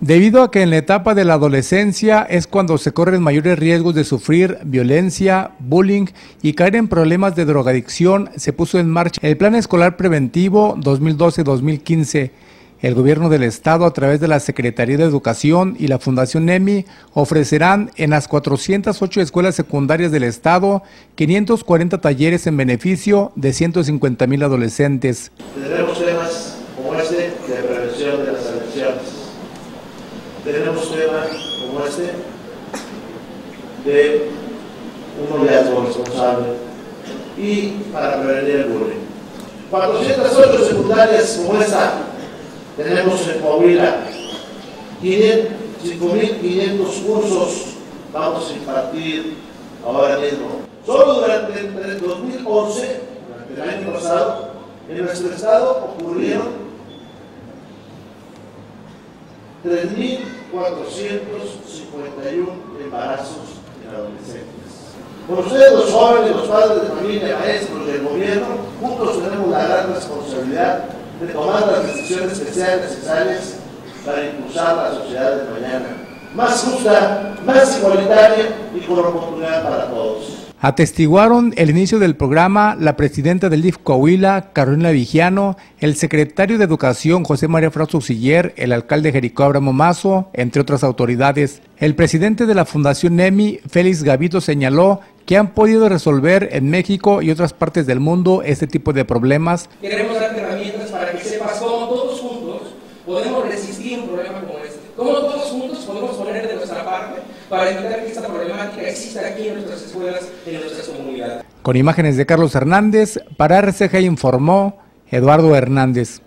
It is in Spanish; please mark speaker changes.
Speaker 1: Debido a que en la etapa de la adolescencia es cuando se corren mayores riesgos de sufrir violencia, bullying y caer en problemas de drogadicción, se puso en marcha el Plan Escolar Preventivo 2012-2015. El gobierno del estado a través de la Secretaría de Educación y la Fundación NEMI ofrecerán en las 408 escuelas secundarias del estado 540 talleres en beneficio de 150 mil adolescentes.
Speaker 2: Tendremos temas como este de prevención de las adicciones tenemos temas como este de un noviazgo responsable y para prevenir el bullying. 408 secundarias como esta tenemos en Coahuila, 5.500 cursos vamos a impartir ahora mismo. Solo durante el 2011, durante el año pasado, en nuestro estado ocurrieron 3.451 embarazos en adolescentes. Con ustedes los jóvenes, los padres de familia, maestros y el gobierno, juntos tenemos la gran responsabilidad de tomar las decisiones que sean necesarias para impulsar la sociedad de mañana, más justa, más igualitaria y con oportunidad para todos.
Speaker 1: Atestiguaron el inicio del programa la presidenta del DIF Coahuila, Carolina Vigiano, el secretario de Educación, José María Frausto Siller, el alcalde Jericó Abramo Mazo, entre otras autoridades. El presidente de la Fundación NEMI, Félix Gavito, señaló que han podido resolver en México y otras partes del mundo este tipo de problemas.
Speaker 3: Queremos darte herramientas para que sepas cómo todos juntos podemos resistir un problema como este, cómo todos juntos podemos poner para evitar que esta problemática exista aquí en nuestras escuelas, en nuestras comunidades.
Speaker 1: Con imágenes de Carlos Hernández, para RCG informó Eduardo Hernández.